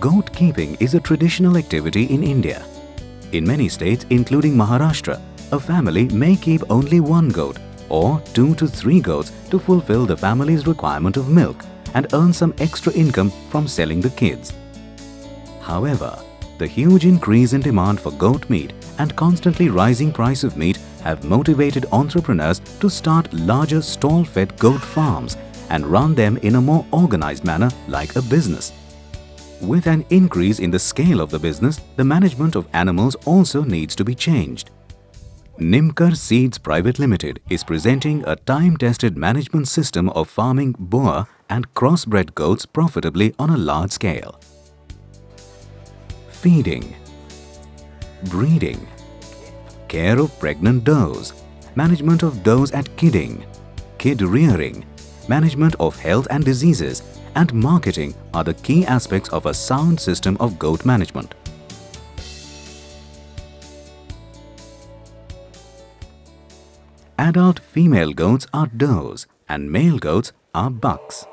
Goat keeping is a traditional activity in India. In many states, including Maharashtra, a family may keep only one goat or two to three goats to fulfill the family's requirement of milk and earn some extra income from selling the kids. However, the huge increase in demand for goat meat and constantly rising price of meat have motivated entrepreneurs to start larger stall-fed goat farms and run them in a more organized manner like a business. With an increase in the scale of the business, the management of animals also needs to be changed. Nimbkar Seeds Private Limited is presenting a time-tested management system of farming Boer and crossbred goats profitably on a large scale. Feeding. Breeding. Care of pregnant does. Management of does at kidding. Kid rearing Management of health and diseases and marketing are the key aspects of a sound system of goat management. Adult female goats are does and male goats are bucks.